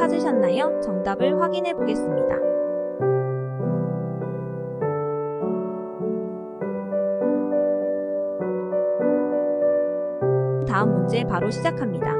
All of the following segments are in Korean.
찾으셨나요? 정답을 확인해 보겠습니다. 다음 문제 바로 시작합니다.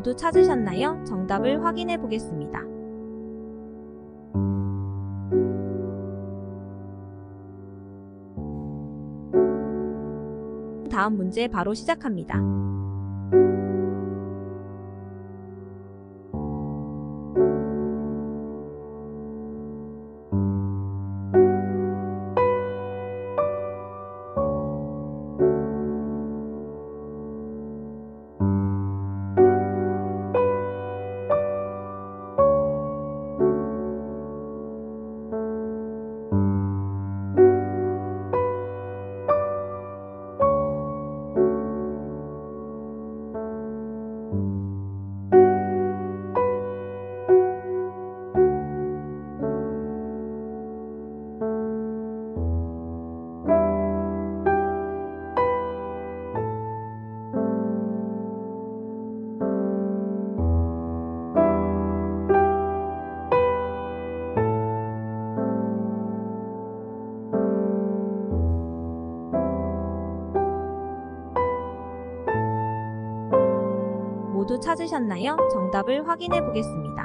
모두 찾으셨나요? 정답을 확인해 보겠습니다. 다음 문제 바로 시작합니다. 모두 찾으셨나요? 정답을 확인해 보겠습니다.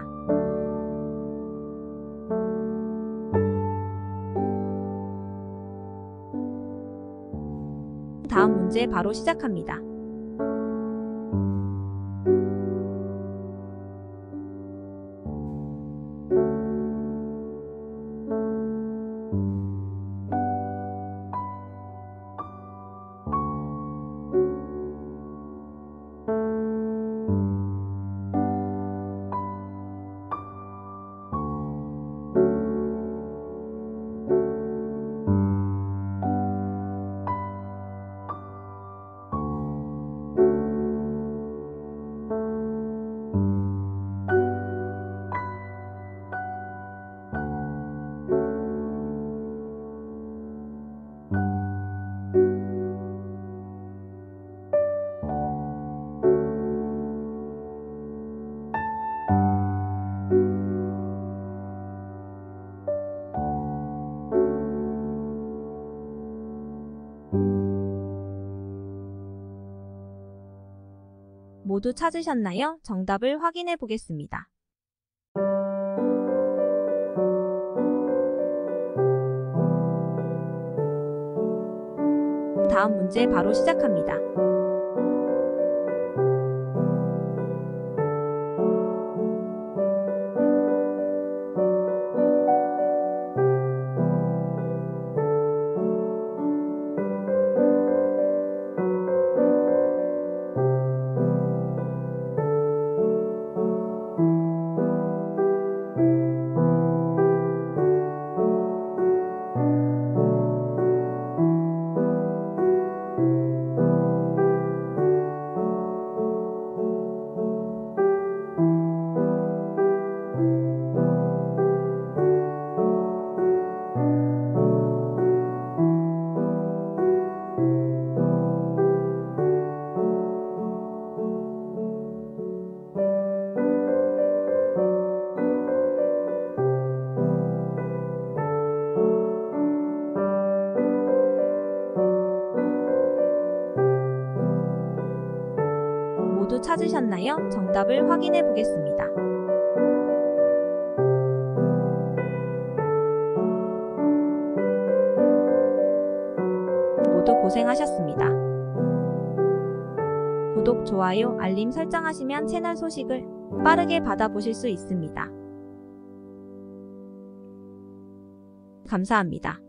다음 문제 바로 시작합니다. 모두 찾으셨나요? 정답을 확인해 보겠습니다. 다음 문제 바로 시작합니다. 찾으셨나요? 정답을 확인해 보겠습니다. 모두 고생하셨습니다. 구독, 좋아요, 알림 설정하시면 채널 소식을 빠르게 받아보실 수 있습니다. 감사합니다.